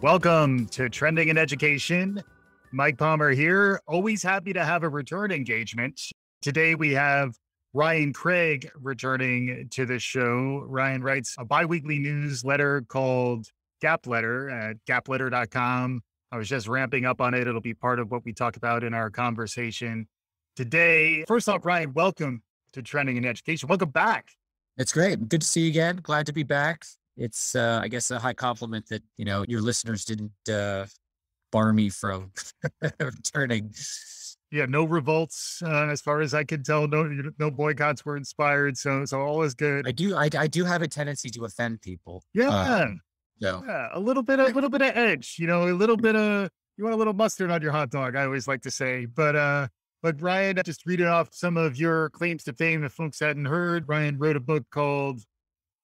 Welcome to Trending in Education. Mike Palmer here. Always happy to have a return engagement. Today we have Ryan Craig returning to the show. Ryan writes a biweekly newsletter called Gap Letter at gapletter.com. I was just ramping up on it. It'll be part of what we talk about in our conversation today. First off, Ryan, welcome to Trending in Education. Welcome back. It's great. Good to see you again. Glad to be back. It's, uh, I guess, a high compliment that you know your listeners didn't uh, bar me from returning. Yeah, no revolts uh, as far as I can tell. No, no boycotts were inspired. So, so all is good. I do, I, I do have a tendency to offend people. Yeah, Uh, yeah, a little bit, a little bit of edge. You know, a little bit of you want a little mustard on your hot dog. I always like to say, but uh, but Ryan, just reading off some of your claims to fame if folks hadn't heard. Ryan wrote a book called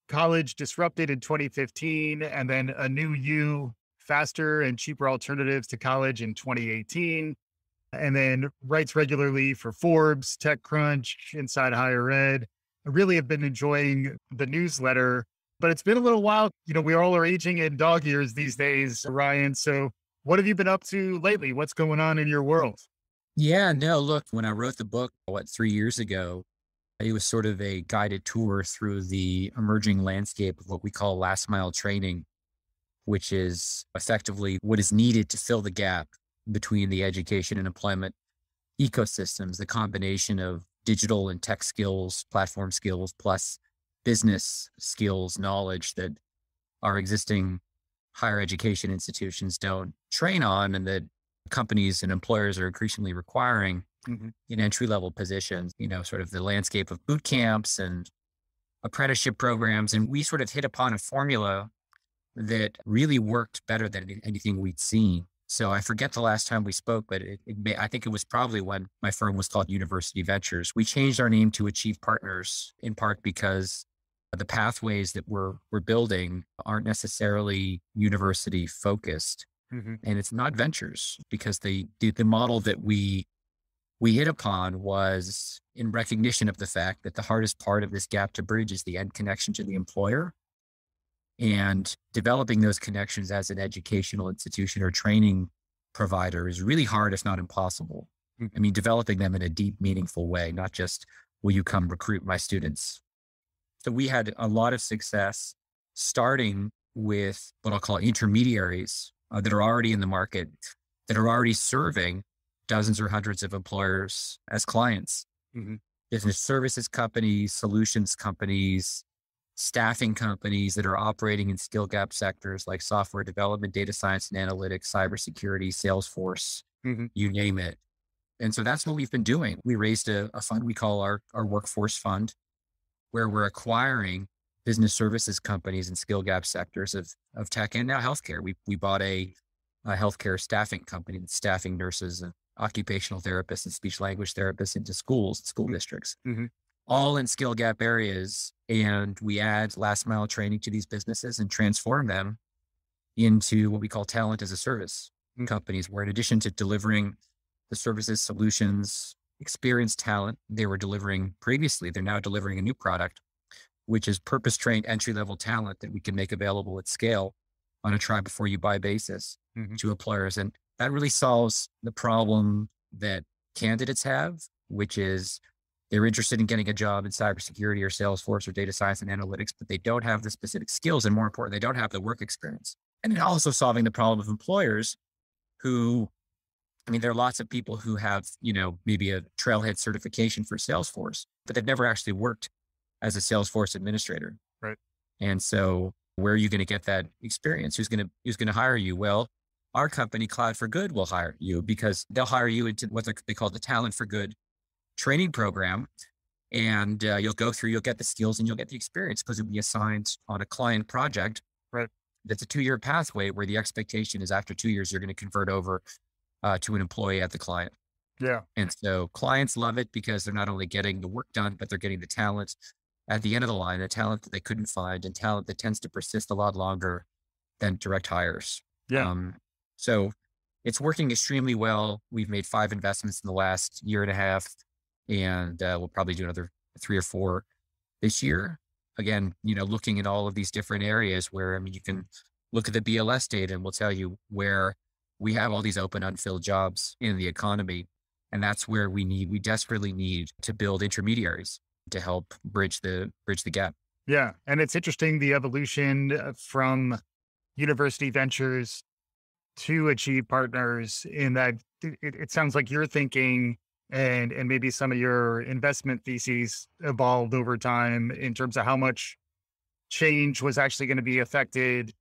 College Disrupted in 2015, and then A New U Faster and Cheaper Alternatives to College in 2018. And then writes regularly for Forbes, TechCrunch, Inside Higher Ed. I really have been enjoying the newsletter, but it's been a little while. You know, we all are aging in dog years these days, Ryan. So, what have you been up to lately? What's going on in your world? yeah, no. Look, when I wrote the book, what three years ago, it was sort of a guided tour through the emerging landscape of what we call last mile training, which is effectively what is needed to fill the gap between the education and employment ecosystems, the combination of digital and tech skills, platform skills, plus business skills, knowledge that our existing higher education institutions don't train on and that companies and employers are increasingly requiring Mhm. in entry level positions, you know, sort of the landscape of boot camps and apprenticeship programs. And we sort of hit upon a formula that really worked better than anything we'd seen. So I forget the last time we spoke, but it, it may, I think it was probably when my firm was called University Ventures. We changed our name to Achieve Partners in part because the pathways that we're we're building aren't necessarily university focused Mhm. and it's not ventures because the, the the model that we we hit upon was in recognition of the fact that the hardest part of this gap to bridge is the end connection to the employer and developing those connections as an educational institution or training provider is really hard if not impossible Mhm. i mean developing them in a deep meaningful way not just will you come recruit my students so we had a lot of success starting with what I'll call intermediaries uh, that are already in the market, that are already serving dozens or hundreds of employers as clients. Mhm. Business services companies, solutions companies, staffing companies that are operating in skill gap sectors like software development, data science and analytics, cybersecurity, Salesforce, Mhm. you name it. And so that's what we've been doing. We raised a, a fund we call our, our workforce fund, where we're acquiring business services companies in skill gap sectors of, of tech and now healthcare. We, we bought a, a healthcare staffing company that's staffing nurses and occupational therapists and speech language therapists into schools, school districts, Mhm. all in skill gap areas. And we add last mile training to these businesses and transform them into what we call talent as a service Mm. companies, where in addition to delivering the services, solutions, experienced talent they were delivering previously, they're now delivering a new product, which is purpose trained entry level talent that we can make available at scale on a try before you buy basis Mhm. to employers. And that really solves the problem that candidates have, which is they're interested in getting a job in cybersecurity or Salesforce or data science and analytics, but they don't have the specific skills. And more important, they don't have the work experience. And then also solving the problem of employers who, I mean, there are lots of people who have, you know, maybe a trailhead certification for Salesforce, but they've never actually worked as a Salesforce administrator. Right. And so where are you going to get that experience? Who's going to, who's going to hire you? Well, our company, Cloud for Good, will hire you because they'll hire you into what they're- call the Talent for Good training program. And uh, you'll go through, you'll get the skills and you'll get the experience because you'll be assigned on a client project. Right. That's a two year pathway where the expectation is after two years, you're going to convert over uh, to an employee at the client. Yeah. And so clients love it because they're not only getting the work done, but they're getting the talent at the end of the line, the talent that they couldn't find and talent that tends to persist a lot longer than direct hires. Yeah. Um, so it's working extremely well. We've made five investments in the last year and a half, and uh, we'll probably do another three or four this year. Again, you know, looking at all of these different areas where I mean, you can look at the BLS data and we'll tell you where we have all these open, unfilled jobs in the economy. And that's where we need, we desperately need to build intermediaries to help bridge the, bridge the gap. Yeah. And it's interesting the evolution uh, from university ventures to achieve partners in that it, it sounds like you're thinking and and maybe some of your investment theses evolved over time in terms of how much change was actually going to be affected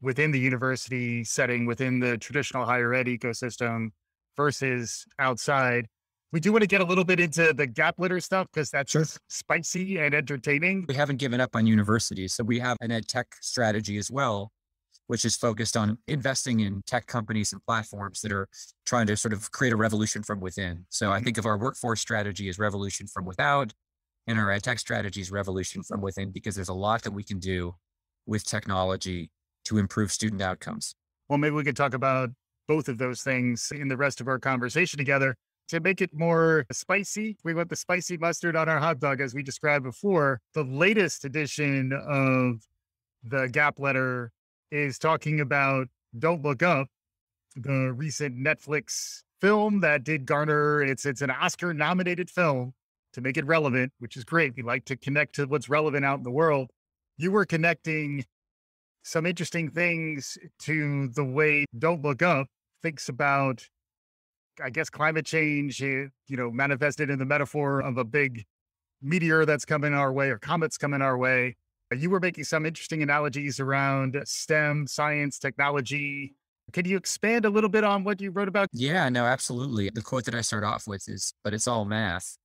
within the university setting within the traditional higher ed ecosystem versus outside. We do want to get a little bit into the Gap Letter stuff because that's sure. spicy and entertaining. We haven't given up on universities so we have an ed tech strategy as well which is focused on investing in tech companies and platforms that are trying to sort of create a revolution from within. So I mm-hmm. think of our workforce strategy as revolution from without, and our ed tech strategy is revolution from within because there's a lot that we can do with technology to improve student outcomes. Well, maybe we could talk about both of those things in the rest of our conversation together. To make it more spicy, we want the spicy mustard on our hot dog, as we described before. The latest edition of the Gap Letter is talking about Don't Look Up, the recent Netflix film that did garner it's it's an Oscar nominated film to make it relevant, which is great. We like to connect to what's relevant out in the world. You were connecting some interesting things to the way Don't Look Up thinks about, I guess, climate change, eh, you know, manifested in the metaphor of a big meteor that's coming our way or comets coming our way. You were making some interesting analogies around STEM, science, technology. Could you expand a little bit on what you wrote about? Yeah, no, absolutely. The quote that I start off with is, "But it's all math,"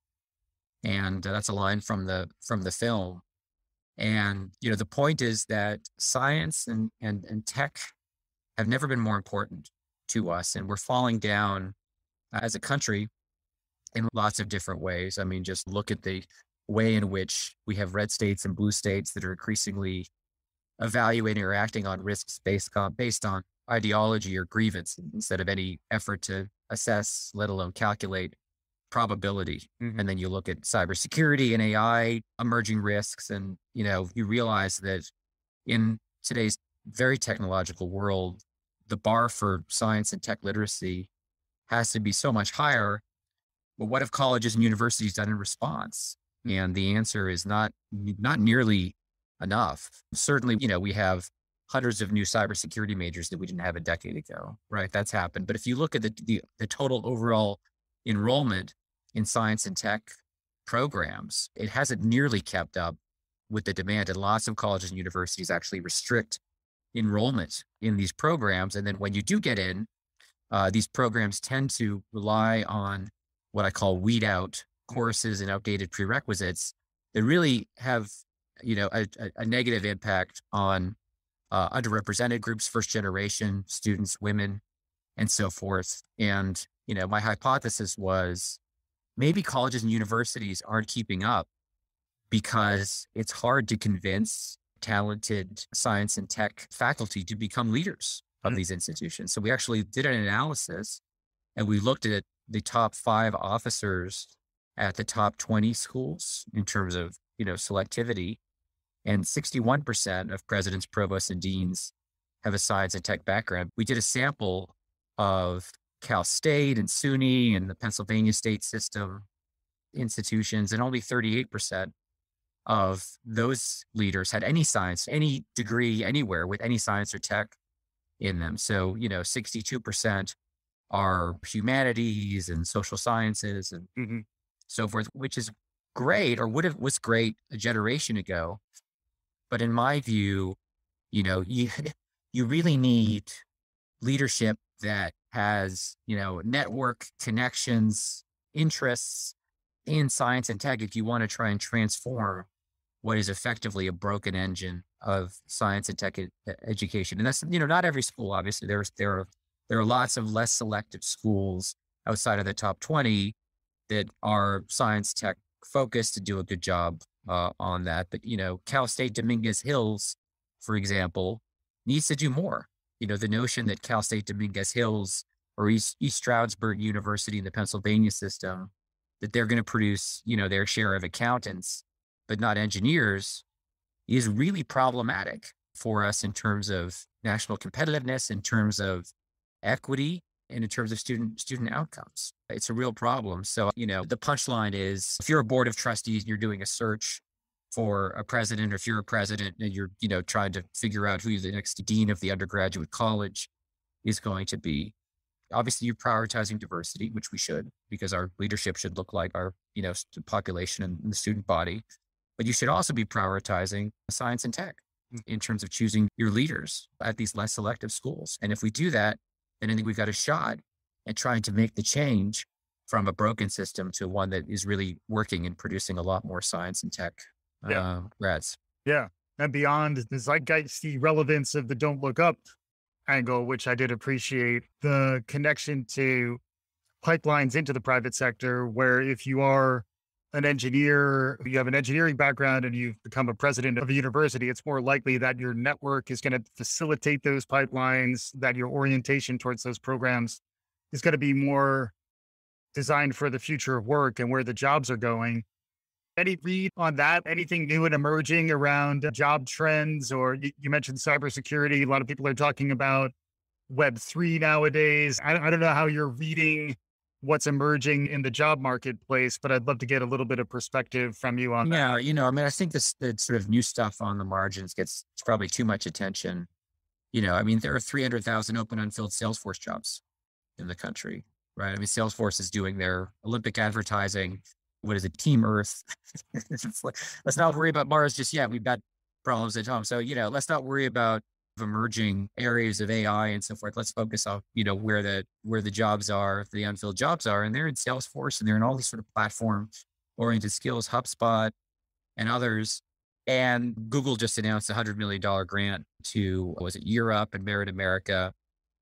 and uh, that's a line from the from the film. And you know, the point is that science and and and tech have never been more important to us, and we're falling down as a country in lots of different ways. I mean, just look at the way in which we have red states and blue states that are increasingly evaluating or acting on risks based on based on ideology or grievance instead of any effort to assess, let alone calculate probability. Mm-hmm. And then you look at cybersecurity and AI emerging risks, and you know you realize that in today's very technological world, the bar for science and tech literacy has to be so much higher. But what have colleges and universities done in response? And the answer is not not nearly enough. Certainly, you know, we have hundreds of new cybersecurity majors that we didn't have a decade ago, right? That's happened. But if you look at the, the, the total overall enrollment in science and tech programs, it hasn't nearly kept up with the demand. And lots of colleges and universities actually restrict enrollment in these programs. And then when you do get in, uh, these programs tend to rely on what I call weed out courses and outdated prerequisites that really have you know a, a negative impact on uh, underrepresented groups first generation students women and so forth and you know my hypothesis was maybe colleges and universities aren't keeping up because it's hard to convince talented science and tech faculty to become leaders of mm-hmm. these institutions so we actually did an analysis and we looked at the top five officers at the top 20 schools in terms of, you know, selectivity. And 61% of presidents, provosts, and deans have a science and tech background. We did a sample of Cal State and SUNY and the Pennsylvania state system institutions, and only 38% of those leaders had any science, any degree anywhere with any science or tech in them. So, you know, 62% are humanities and social sciences and mm-hmm so forth, which is great or would have was great a generation ago. But in my view, you know, you you really need leadership that has, you know, network connections, interests in science and tech if you want to try and transform what is effectively a broken engine of science and tech ed- education. And that's, you know, not every school, obviously. There's there are there are lots of less selective schools outside of the top 20 that are science tech focused to do a good job uh, on that. But, you know, Cal State Dominguez Hills, for example, needs to do more. You know, the notion that Cal State Dominguez Hills or East, East Stroudsburg University in the Pennsylvania system, that they're going to produce, you know, their share of accountants, but not engineers, is really problematic for us in terms of national competitiveness, in terms of equity, and in terms of student student outcomes. It's a real problem. So, you know, the punchline is if you're a board of trustees and you're doing a search for a president, or if you're a president and you're, you know, trying to figure out who the next dean of the undergraduate college is going to be, obviously you're prioritizing diversity, which we should, because our leadership should look like our, you know, population and the student body. But you should also be prioritizing science and tech in terms of choosing your leaders at these less selective schools. And if we do that, then I think we've got a shot at trying to make the change from a broken system to one that is really working and producing a lot more science and tech yeah. uh, grads. Yeah. And beyond the zeitgeisty relevance of the don't look up angle, which I did appreciate, the connection to pipelines into the private sector, where if you are an engineer, you have an engineering background and you've become a president of a university, it's more likely that your network is going to facilitate those pipelines, that your orientation towards those programs is going to be more designed for the future of work and where the jobs are going. Any read on that? Anything new and emerging around job trends? Or you, mentioned cybersecurity. A lot of people are talking about Web3 nowadays. I, I don't know how you're reading what's emerging in the job marketplace, but I'd love to get a little bit of perspective from you on that. yeah, that. you know, I mean, I think this the sort of new stuff on the margins gets probably too much attention. You know, I mean, there are 300,000 open unfilled Salesforce jobs in the country, right? I mean, Salesforce is doing their Olympic advertising. What is it? Team Earth. let's not worry about Mars just yet. We've got problems at home. So, you know, let's not worry about emerging areas of AI and so forth. Let's focus on, you know, where the where the jobs are, the unfilled jobs are. And they're in Salesforce and they're in all these sort of platform oriented skills, HubSpot and others. And Google just announced a hundred million dollar grant to was it Year Up and Merit America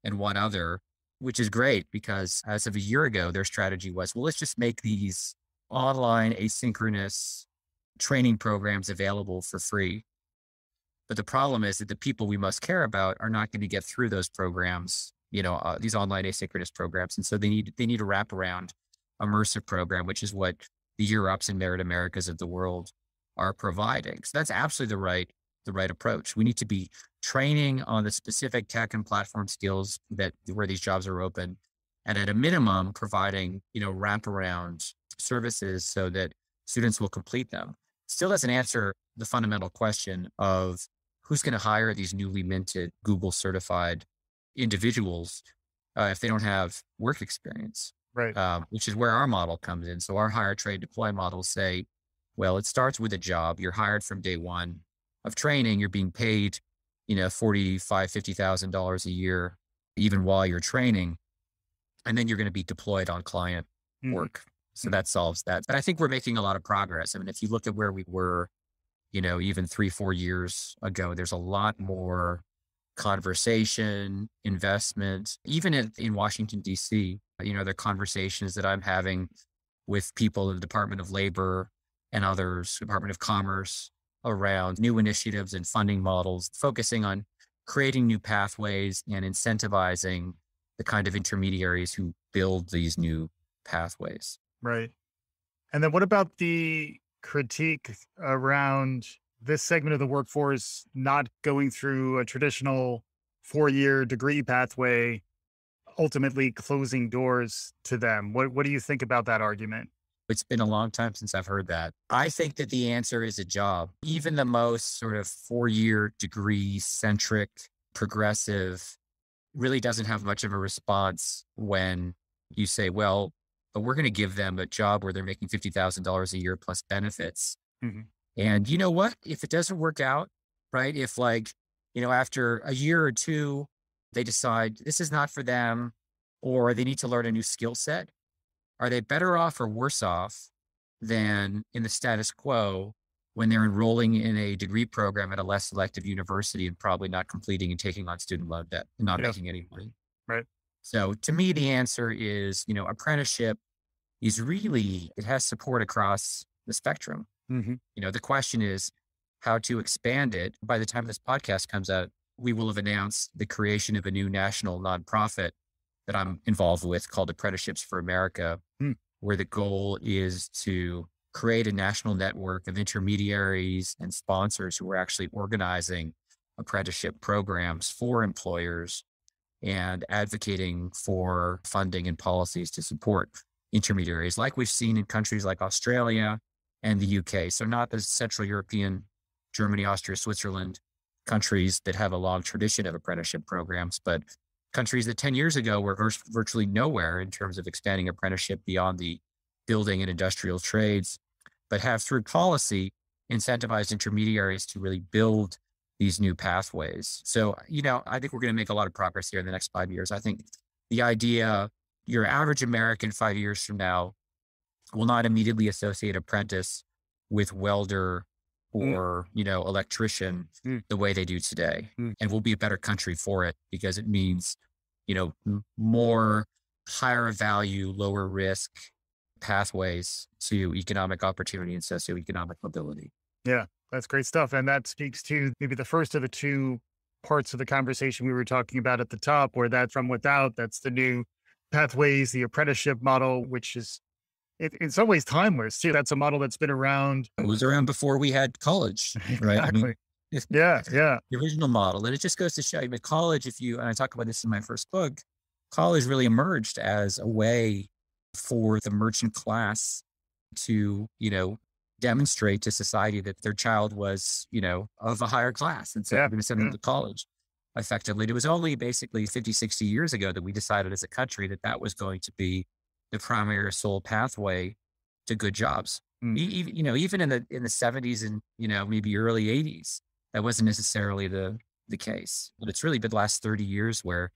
and one other, which is great because as of a year ago, their strategy was, well, let's just make these online asynchronous training programs available for free but the problem is that the people we must care about are not going to get through those programs, you know, uh, these online asynchronous programs. And so they need, they need a wraparound immersive program, which is what the Year Up's and Merit Americas of the world are providing. So that's absolutely the right, the right approach. We need to be training on the specific tech and platform skills that where these jobs are open. And at a minimum, providing, you know, wraparound services so that students will complete them. Still doesn't answer the fundamental question of who's going to hire these newly minted Google certified individuals uh, if they don't have work experience? Right. Um, which is where our model comes in. So our hire train deploy models say, well, it starts with a job. You're hired from day one of training. You're being paid, you know, forty-five, fifty thousand dollars a year, even while you're training, and then you're going to be deployed on client mm. work. So mm. that solves that. But I think we're making a lot of progress. I mean, if you look at where we were you know, even three, four years ago. There's a lot more conversation, investment, even in, in Washington, D.C. You know, the conversations that I'm having with people in the Department of Labor and others, Department of Commerce, around new initiatives and funding models, focusing on creating new pathways and incentivizing the kind of intermediaries who build these new pathways. Right. And then what about the critique around this segment of the workforce not going through a traditional four year degree pathway, ultimately closing doors to them. What, what do you think about that argument? It's been a long time since I've heard that. I think that the answer is a job. Even the most sort of four year degree centric progressive really doesn't have much of a response when you say, well, but we're going to give them a job where they're making $50,000 a year plus benefits. Mm-hmm. And you know what? If it doesn't work out, right? If like, you know, after a year or two, they decide this is not for them or they need to learn a new skill set, are they better off or worse off than in the status quo when they're enrolling in a degree program at a less selective university and probably not completing and taking on student loan debt and not yeah. making any money? Right. So to me, the answer is, you know, apprenticeship is really, it has support across the spectrum. Mm-hmm. You know, the question is how to expand it. By the time this podcast comes out, we will have announced the creation of a new national nonprofit that I'm involved with called Apprenticeships for America, mm. where the goal is to create a national network of intermediaries and sponsors who are actually organizing apprenticeship programs for employers and advocating for funding and policies to support intermediaries, like we've seen in countries like Australia and the UK. So, not the Central European, Germany, Austria, Switzerland countries that have a long tradition of apprenticeship programs, but countries that 10 years ago were virtually nowhere in terms of expanding apprenticeship beyond the building and industrial trades, but have through policy incentivized intermediaries to really build these new pathways. So, you know, I think we're going to make a lot of progress here in the next five years. I think the idea your average American five years from now will not immediately associate apprentice with welder mm. or, mm. you know, electrician mm. the way they do today. Mm. And we'll be a better country for it because it means, you know, more higher value, lower risk pathways to economic opportunity and socioeconomic mobility. Yeah. That's great stuff. And that speaks to maybe the first of the two parts of the conversation we were talking about at the top, where that from without, that's the new pathways, the apprenticeship model, which is it, in some ways timeless too. That's a model that's been around. It was around before we had college, right? Exactly. I mean, yeah, yeah. The original model. And it just goes to show you, but college, if you, and I talk about this in my first book, college really emerged as a way for the merchant class to, you know, demonstrate to society that their child was, you know, of a higher class. And so yeah. going to send them to college effectively. It was only basically 50, 60 years ago that we decided as a country that that was going to be the primary sole pathway to good jobs. Mm. E- you know, even in the in the 70s and you know maybe early 80s, that wasn't necessarily the the case. But it's really been the last 30 years where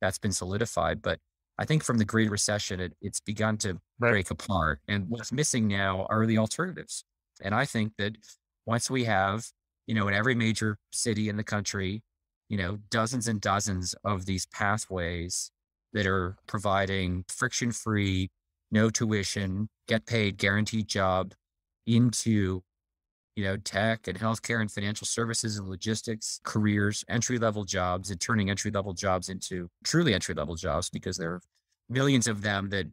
that's been solidified. But I think from the Great Recession, it, it's begun to right. break apart. And what's missing now are the alternatives. And I think that once we have, you know, in every major city in the country, you know, dozens and dozens of these pathways that are providing friction free, no tuition, get paid, guaranteed job into, you know, tech and healthcare and financial services and logistics, careers, entry level jobs, and turning entry level jobs into truly entry level jobs because there are millions of them that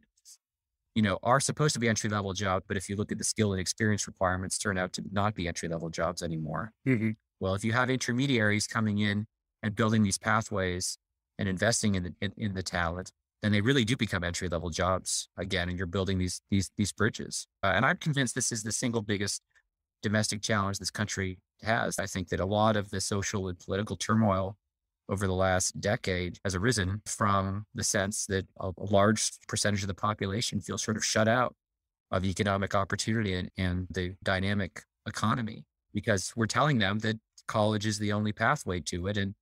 you know, are supposed to be entry level jobs, but if you look at the skill and experience requirements, turn out to not be entry level jobs anymore. Mm-hmm. Well, if you have intermediaries coming in and building these pathways and investing in the in, in the talent, then they really do become entry level jobs again, and you're building these these these bridges. Uh, and I'm convinced this is the single biggest domestic challenge this country has. I think that a lot of the social and political turmoil over the last decade has arisen from the sense that a, a large percentage of the population feels sort of shut out of economic opportunity and, and the dynamic economy because we're telling them that college is the only pathway to it. And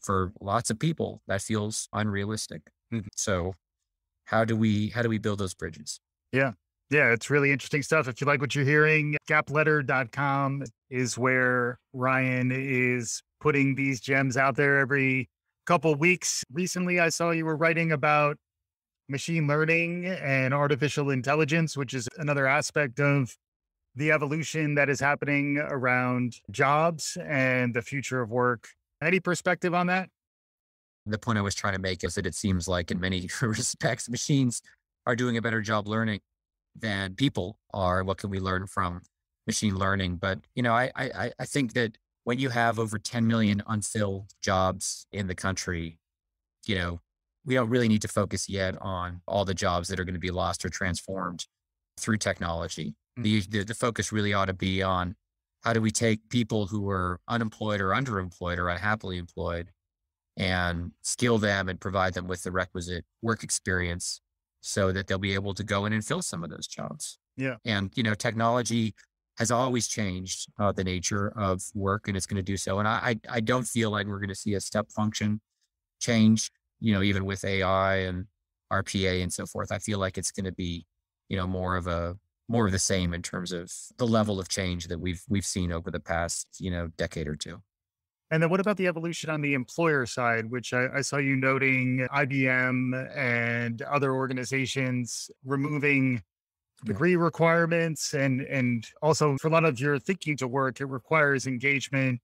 for lots of people, that feels unrealistic. Mm-hmm. So how do we how do we build those bridges? Yeah. Yeah, it's really interesting stuff. If you like what you're hearing, gapletter.com is where Ryan is putting these gems out there every couple weeks. Recently, I saw you were writing about machine learning and artificial intelligence, which is another aspect of the evolution that is happening around jobs and the future of work. Any perspective on that? The point I was trying to make is that it seems like, in many respects, machines are doing a better job learning than people are. What can we learn from machine learning? But you know, I I, I think that when you have over 10 million unfilled jobs in the country, you know, we don't really need to focus yet on all the jobs that are going to be lost or transformed through technology. Mm-hmm. The, the, the focus really ought to be on how do we take people who are unemployed or underemployed or unhappily employed and skill them and provide them with the requisite work experience so that they'll be able to go in and fill some of those jobs. Yeah. And, you know, technology has always changed uh, the nature of work and it's going to do so. And I, I don't feel like we're going to see a step function change, you know, even with AI and RPA and so forth. I feel like it's going to be, you know, more of a, more of the same in terms of the level of change that we've, we've seen over the past, you know, decade or two. And then what about the evolution on the employer side, which I, I, saw you noting IBM and other organizations removing degree requirements and and also for a lot of your thinking to work it requires engagement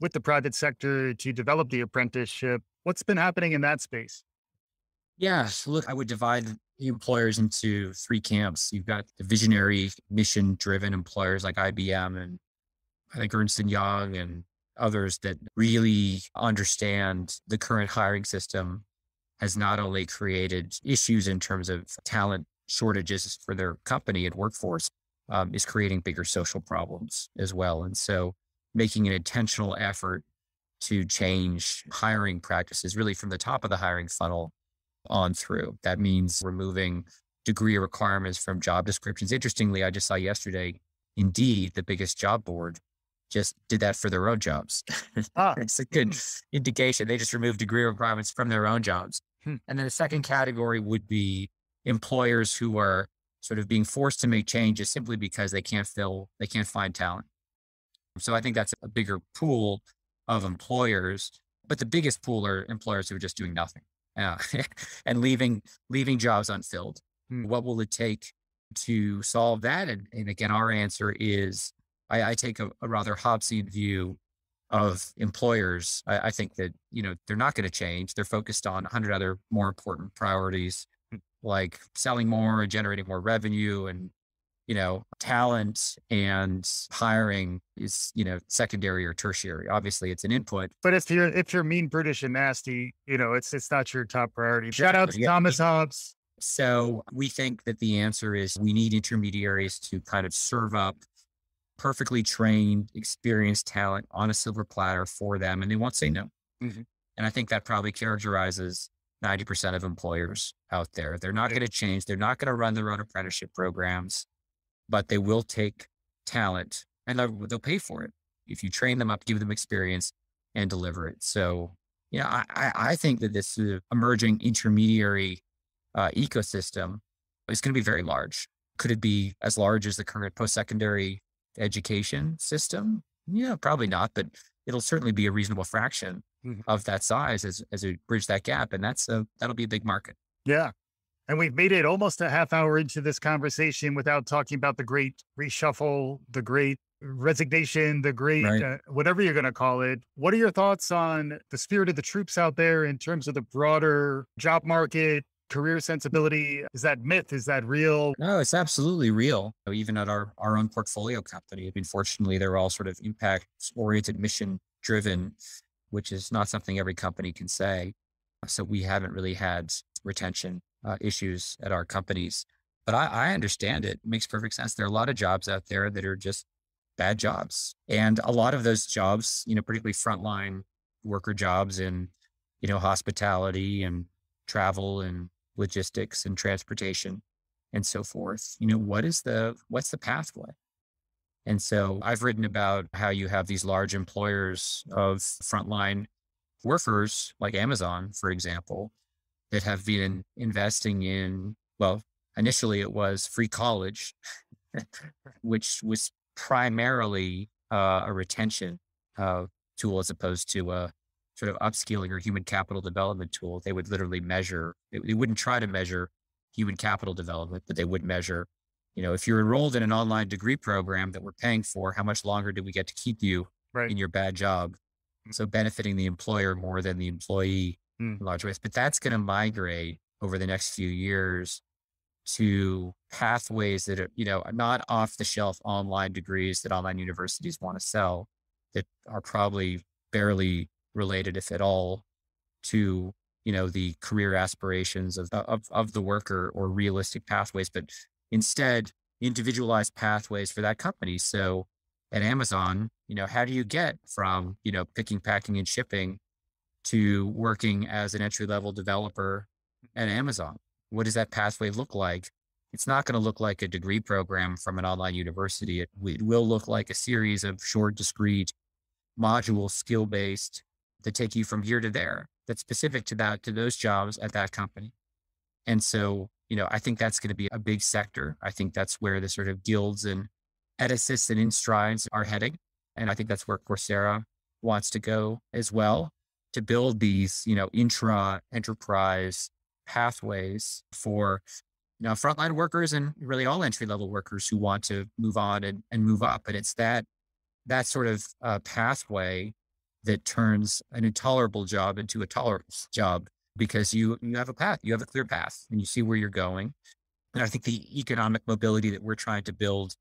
with the private sector to develop the apprenticeship. What's been happening in that space? Yeah so look i would divide the employers into three camps you've got the visionary mission driven employers like ibm and i think ernst and young and others that really understand the current hiring system has not only created issues in terms of talent shortages for their company and workforce, um, is creating bigger social problems as well. And so making an intentional effort to change hiring practices really from the top of the hiring funnel on through. That means removing degree requirements from job descriptions. Interestingly, I just saw yesterday, Indeed, the biggest job board, just did that for their own jobs. Ah. it's a good indication. They just removed degree requirements from their own jobs. Hmm. And then the second category would be employers who are sort of being forced to make changes simply because they can't fill, they can't find talent. So I think that's a bigger pool of employers, but the biggest pool are employers who are just doing nothing uh, and leaving leaving jobs unfilled. Hmm. What will it take to solve that? And, and again, our answer is I, I take a, a, rather Hobbesian view of employers. I, I think that you know they're not going to change. They're focused on 100 other more important priorities hmm. like selling more and generating more revenue and you know, talent and hiring is, you know, secondary or tertiary. Obviously it's an input. But if you're if you're mean, British and nasty, you know, it's it's not your top priority. Shout out to yeah. Thomas Hobbes. So we think that the answer is we need intermediaries to kind of serve up perfectly trained, experienced talent on a silver platter for them, and they won't say no. Mm-hmm. And I think that probably characterizes 90% of employers out there. They're not going to change. They're not going to run their own apprenticeship programs but they will take talent and they'll pay for it if you train them up, give them experience, and deliver it. So, you know, I, I think that this emerging intermediary uh, ecosystem is going to be very large. Could it be as large as the current post-secondary education system? Yeah, probably not, but it'll certainly be a reasonable fraction mm-hmm. of that size as as we bridge that gap, and that's a that'll be a big market. Yeah, and we've made it almost a half hour into this conversation without talking about the great reshuffle, the great resignation, the great right. uh, whatever you're going to call it. What are your thoughts on the spirit of the troops out there in terms of the broader job market, career sensibility? Is that myth? Is that real? No, it's absolutely real. Even at our, our own portfolio company, I mean, fortunately, they're all sort of impact oriented, mission driven, which is not something every company can say. So we haven't really had retention uh, issues at our companies. But I, I understand it. it makes perfect sense. There are a lot of jobs out there that are just bad jobs. And a lot of those jobs, you know, particularly frontline worker jobs in, you know, hospitality and travel and logistics and transportation and so forth. You know, what is the what's the pathway? And so I've written about how you have these large employers of frontline workers like Amazon, for example, that have been investing in, well, initially it was free college, which was primarily uh, a retention uh, tool as opposed to a sort of upskilling or human capital development tool. They would literally measure, they, they wouldn't try to measure human capital development, but they would measure, you know, if you're enrolled in an online degree program that we're paying for, how much longer do we get to keep you right. in your bad job? Mm. So benefiting the employer more than the employee mm. large ways, but that's going to migrate over the next few years to pathways that are, you know, not off the shelf online degrees that online universities want to sell that are probably barely related, if at all, to, you know, the career aspirations of, of, of the worker or realistic pathways, but instead individualized pathways for that company. So at Amazon, you know, how do you get from, you know, picking, packing, and shipping to working as an entry level developer at Amazon? What does that pathway look like? It's not going to look like a degree program from an online university. It, it will look like a series of short, discrete module skill based that take you from here to there that's specific to that, to those jobs at that company. And so, you know, I think that's going to be a big sector. I think that's where the sort of guilds and EdAssists and InStrides are heading. And I think that's where Coursera wants to go as well to build these, you know, intra enterprise pathways for you know frontline workers and really all entry level workers who want to move on and, and move up. And it's that that sort of uh, pathway that turns an intolerable job into a tolerable job because you you have a path, you have a clear path, and you see where you're going. And I think the economic mobility that we're trying to build,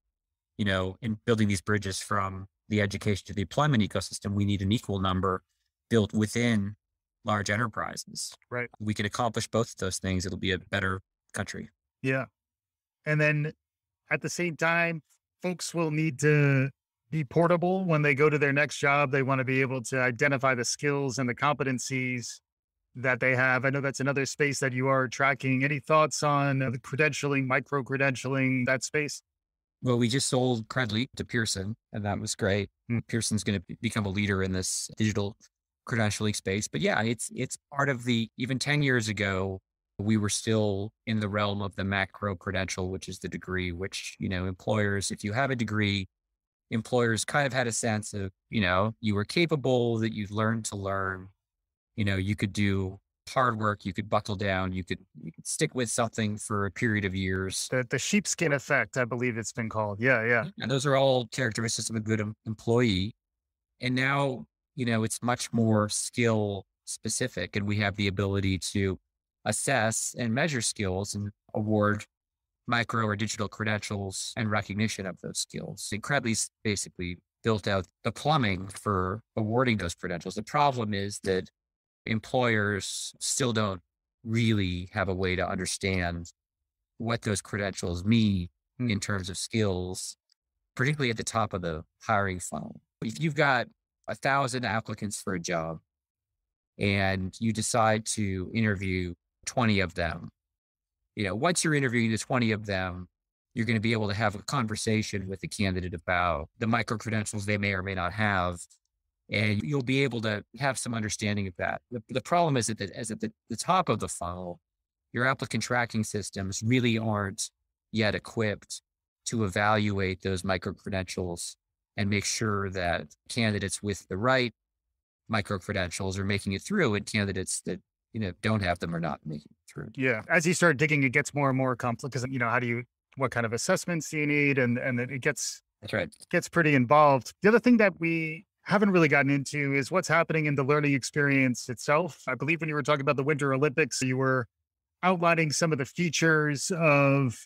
you know, in building these bridges from the education to the employment ecosystem, we need an equal number built within large enterprises. Right. We can accomplish both of those things. It'll be a better country. Yeah. And then at the same time, folks will need to be portable when they go to their next job. They want to be able to identify the skills and the competencies that they have. I know that's another space that you are tracking. Any thoughts on the credentialing, micro credentialing, that space? Well, we just sold Credly to Pearson, and that was great. Mm. Pearson's going to become a leader in this digital credentialing space. But yeah, it's mm. it's part of the even 10 years ago, we were still in the realm of the macro credential, which is the degree, which, you know, employers, if you have a degree, employers kind of had a sense of, you know, you were capable, that you've learned to learn, you know, you could do hard work, you could buckle down, you could, you could stick with something for a period of years. The, the sheepskin effect, I believe it's been called. Yeah, yeah. And those are all characteristics of a good employee. And now, you know, it's much more skill specific and we have the ability to assess and measure skills and award micro or digital credentials and recognition of those skills. Credly's basically built out the plumbing for awarding those credentials. The problem is that employers still don't really have a way to understand what those credentials mean in terms of skills, particularly at the top of the hiring funnel. If you've got a thousand applicants for a job and you decide to interview 20 of them. You know, once you're interviewing the 20 of them, you're going to be able to have a conversation with the candidate about the micro credentials they may or may not have. And you'll be able to have some understanding of that. The, the problem is that as at the, the top of the funnel, your applicant tracking systems really aren't yet equipped to evaluate those micro credentials and make sure that candidates with the right micro credentials are making it through and candidates that you know, don't have them are not making it through. Yeah. As you start digging, it gets more and more complex because, you know, how do you, what kind of assessments do you need? And, and it gets, that's right. Gets pretty involved. The other thing that we haven't really gotten into is what's happening in the learning experience itself. I believe when you were talking about the Winter Olympics, you were outlining some of the features of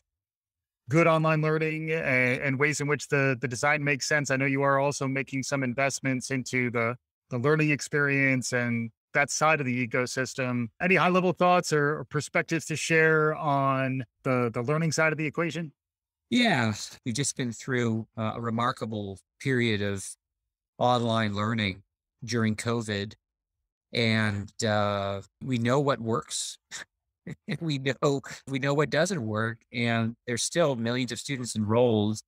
good online learning and, and, ways in which the the design makes sense. I know you are also making some investments into the the learning experience and that side of the ecosystem. Any high level thoughts or, or perspectives to share on the, the learning side of the equation? Yeah, we've just been through uh, a remarkable period of online learning during COVID. And uh, we know what works. we know we know what doesn't work. And there's still millions of students enrolled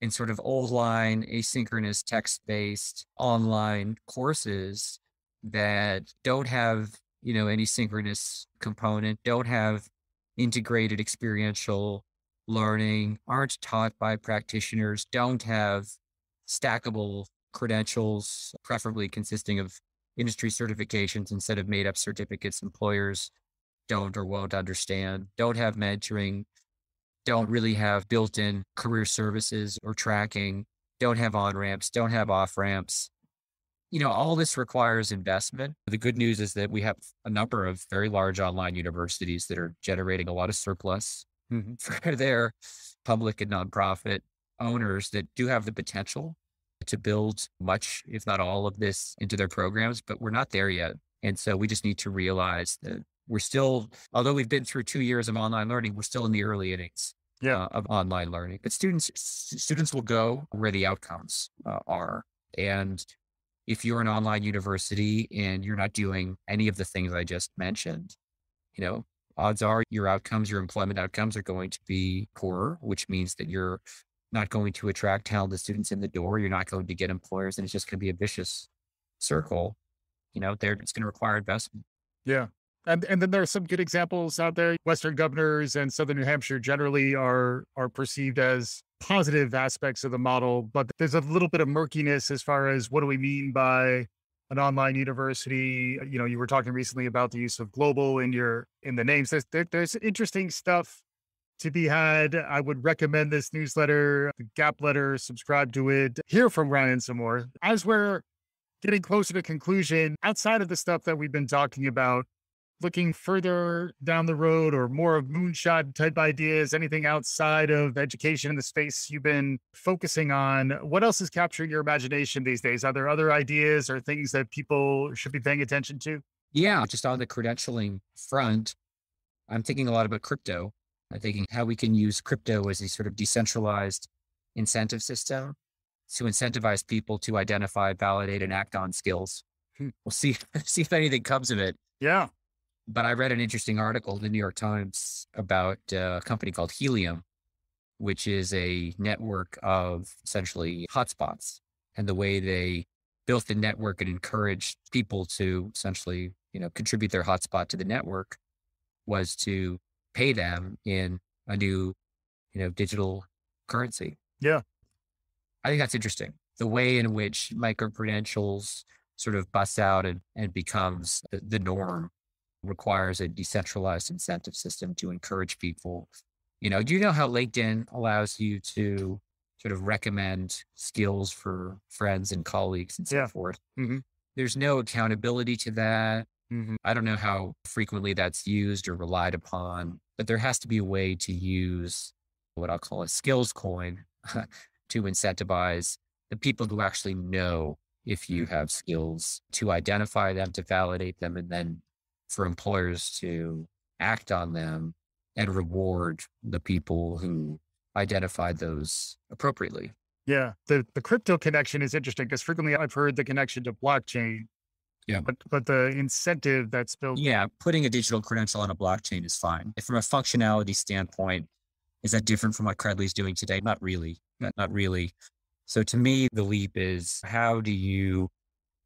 in sort of old line, asynchronous text-based online courses that don't have, you know, any synchronous component, don't have integrated experiential learning, aren't taught by practitioners, don't have stackable credentials, preferably consisting of industry certifications instead of made up certificates employers don't or won't understand, don't have mentoring, don't really have built in career services or tracking, don't have on ramps, don't have off ramps you know, all this requires investment. The good news is that we have a number of very large online universities that are generating a lot of surplus mm-hmm. for their public and nonprofit owners that do have the potential to build much, if not all of this into their programs, but we're not there yet. And so we just need to realize that we're still, although we've been through two years of online learning, we're still in the early innings yeah. Uh, of online learning. But students, students will go where the outcomes uh, are. And if you're an online university and you're not doing any of the things I just mentioned, you know, odds are your outcomes, your employment outcomes are going to be poorer, which means that you're not going to attract talented students in the door. You're not going to get employers, and it's just going to be a vicious circle. You know, there it's going to require investment. Yeah. And and then there are some good examples out there. Western governors and Southern New Hampshire generally are are perceived as positive aspects of the model, but there's a little bit of murkiness as far as what do we mean by an online university. You know, you were talking recently about the use of global in your in the names. There's there, there's interesting stuff to be had. I would recommend this newsletter, the Gap letter. Subscribe to it. Hear from Ryan some more as we're getting closer to conclusion. Outside of the stuff that we've been talking about, looking further down the road or more of moonshot type ideas, anything outside of education in the space you've been focusing on, what else is capturing your imagination these days? Are there other ideas or things that people should be paying attention to? Yeah, just on the credentialing front, I'm thinking a lot about crypto. I'm thinking how we can use crypto as a sort of decentralized incentive system to incentivize people to identify, validate, and act on skills. Hmm. We'll see see if anything comes of it. Yeah. But I read an interesting article in the New York Times about a company called Helium, which is a network of essentially hotspots and the way they built the network and encouraged people to essentially, you know, contribute their hotspot to the network was to pay them in a new, you know, digital currency. Yeah. I think that's interesting. The way in which micro credentials sort of busts out and, and becomes the, the norm requires a decentralized incentive system to encourage people. You know, do you know how LinkedIn allows you to sort of recommend skills for friends and colleagues and so Yeah. forth? Mhm. There's no accountability to that. Mhm. I don't know how frequently that's used or relied upon, but there has to be a way to use what I'll call a skills coin to incentivize the people who actually know if you have skills to identify them, to validate them, and then for employers to act on them and reward the people who identified those appropriately. Yeah. The the crypto connection is interesting because frequently I've heard the connection to blockchain. Yeah. But but the incentive that's built. Yeah, putting a digital credential on a blockchain is fine. From a functionality standpoint, is that different from what Credly's doing today? Not really. Not, not really. So to me, the leap is how do you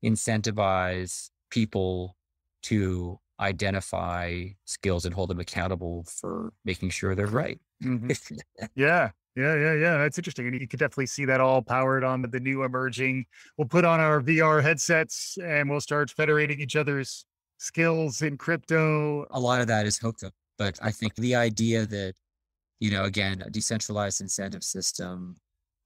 incentivize people to identify skills and hold them accountable for making sure they're right? Mhm. Yeah. Yeah, yeah, yeah. That's interesting. And you could definitely see that all powered on the new emerging. We'll put on our VR headsets and we'll start federating each other's skills in crypto. a lot of that is hooked up. But I think the idea that, you know, again, a decentralized incentive system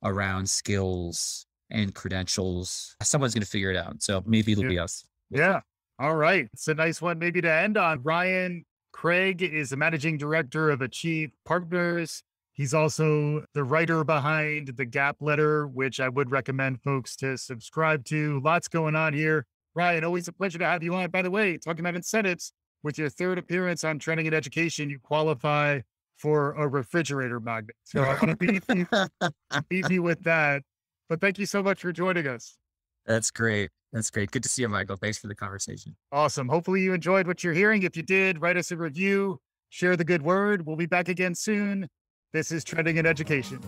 around skills and credentials, someone's going to figure it out. So maybe it'll Yeah. be us. Yeah. All right. It's a nice one maybe to end on. Ryan Craig is the managing director of Achieve Partners. He's also the writer behind the Gap Letter, which I would recommend folks to subscribe to. Lots going on here. Ryan, always a pleasure to have you on. By the way, talking about incentives, with your third appearance on Trending in Education, you qualify for a refrigerator magnet. So I want to you with that. But thank you so much for joining us. That's great. That's great. Good to see you, Michael. Thanks for the conversation. Awesome. Hopefully you enjoyed what you're hearing. If you did, write us a review, share the good word. We'll be back again soon. This is Trending in Education.